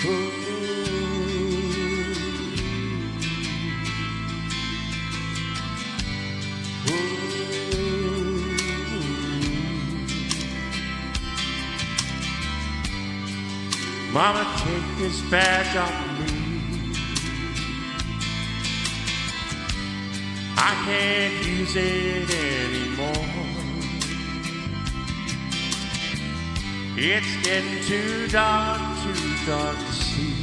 Oh, oh, oh. Mama, take this badge off of me. I can't use it anymore. It's getting too dark to dark see.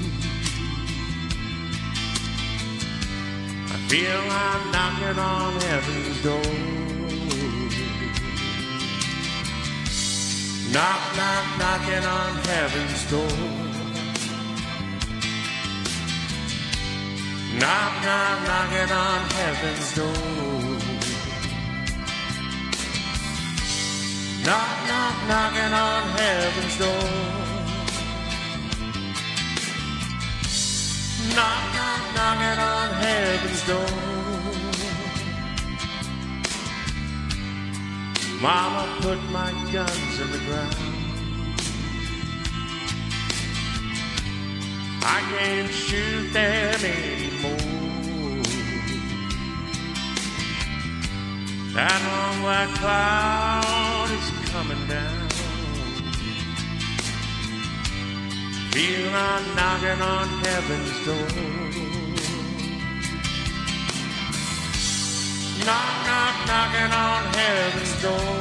I feel I'm knocking on heaven's door. Knock, knock, knocking on heaven's door. Knock, knock, knocking on heaven's door. Knock, knock, knocking on heaven's door. Knock, knock, knocking on heaven's door. Mama put my guns in the ground. I can't shoot them anymore. That long white cloud is coming down. Feel I'm knocking on heaven's door. Knock, knock, knocking on heaven's door.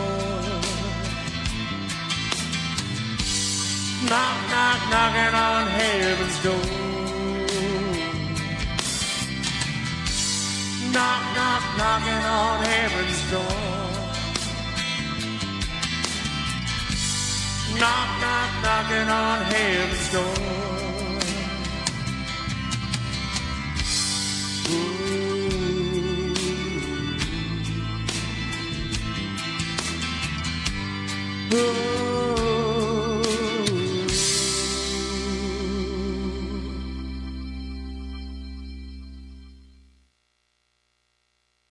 Knock, knock, knocking on heaven's door. Knock, knock, knocking on heaven's door. Knock, knock, knocking on heaven's door. Ooh. Ooh.